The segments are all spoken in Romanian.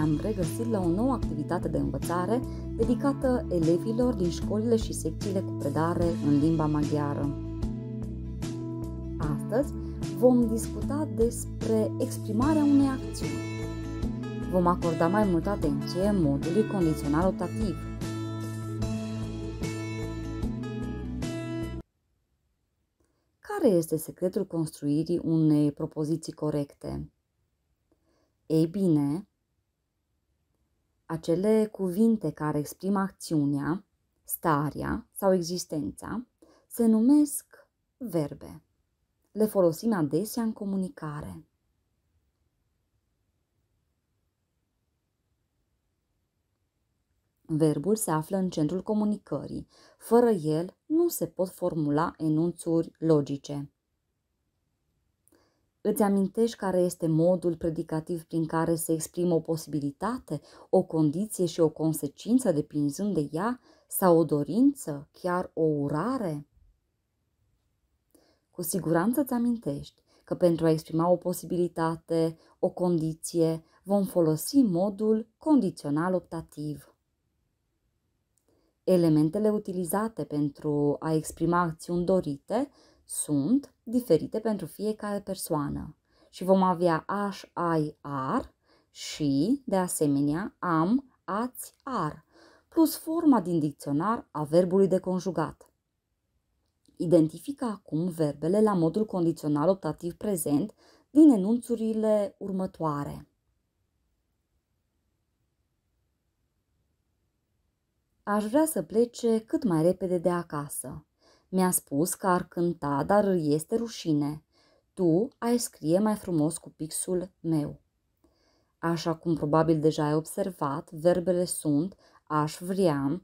te-am regăsit la o nouă activitate de învățare dedicată elevilor din școlile și secțiile cu predare în limba maghiară. Astăzi vom discuta despre exprimarea unei acțiuni. Vom acorda mai multă atenție modului condițional optativ. Care este secretul construirii unei propoziții corecte? Ei bine, acele cuvinte care exprimă acțiunea, starea sau existența se numesc verbe. Le folosim adesea în comunicare. Verbul se află în centrul comunicării. Fără el nu se pot formula enunțuri logice. Îți amintești care este modul predicativ prin care se exprimă o posibilitate, o condiție și o consecință depinzând de ea, sau o dorință, chiar o urare? Cu siguranță îți amintești că pentru a exprima o posibilitate, o condiție, vom folosi modul condițional optativ. Elementele utilizate pentru a exprima acțiuni dorite sunt diferite pentru fiecare persoană și vom avea aș, ai, ar și, de asemenea, am, ați, ar, plus forma din dicționar a verbului de conjugat. Identifică acum verbele la modul condițional optativ prezent din enunțurile următoare. Aș vrea să plece cât mai repede de acasă. Mi-a spus că ar cânta, dar îi este rușine. Tu ai scrie mai frumos cu pixul meu. Așa cum probabil deja ai observat, verbele sunt aș vrea,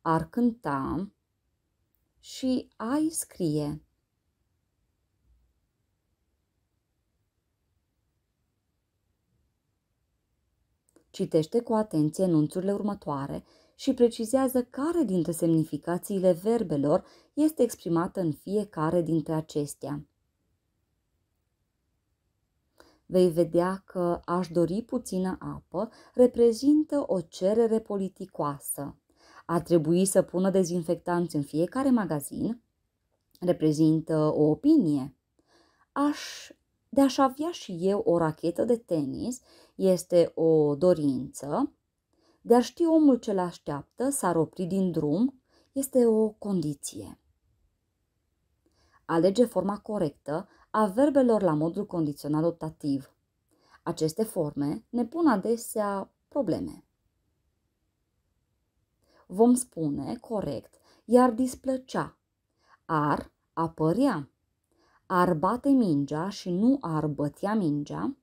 ar cânta și ai scrie. Citește cu atenție enunțurile următoare și precizează care dintre semnificațiile verbelor este exprimată în fiecare dintre acestea. Vei vedea că aș dori puțină apă reprezintă o cerere politicoasă. A trebui să pună dezinfectanți în fiecare magazin reprezintă o opinie. Aș, de a-și avea și eu o rachetă de tenis este o dorință de a ști omul ce l-așteaptă, s-ar opri din drum, este o condiție. Alege forma corectă a verbelor la modul condițional optativ. Aceste forme ne pun adesea probleme. Vom spune corect, iar displăcea, ar apărea, ar bate mingea și nu ar bătea mingea,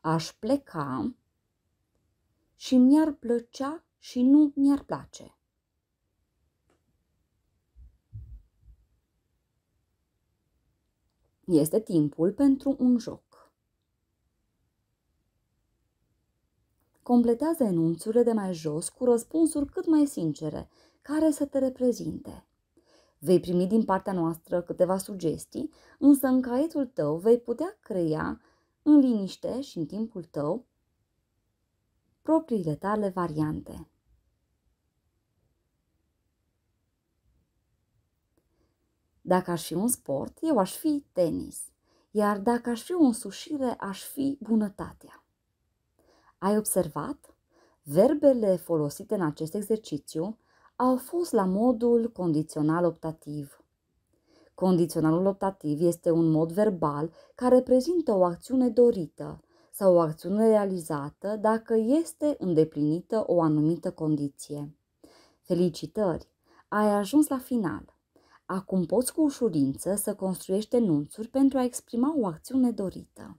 aș pleca, și mi-ar plăcea și nu mi-ar place. Este timpul pentru un joc. Completează enunțurile de mai jos cu răspunsuri cât mai sincere, care să te reprezinte. Vei primi din partea noastră câteva sugestii, însă în caietul tău vei putea crea în liniște și în timpul tău propriile tale variante. Dacă aș fi un sport, eu aș fi tenis, iar dacă aș fi o însușire, aș fi bunătatea. Ai observat? Verbele folosite în acest exercițiu au fost la modul condițional optativ. Condiționalul optativ este un mod verbal care prezintă o acțiune dorită, sau o acțiune realizată dacă este îndeplinită o anumită condiție. Felicitări! Ai ajuns la final. Acum poți cu ușurință să construiești enunțuri pentru a exprima o acțiune dorită.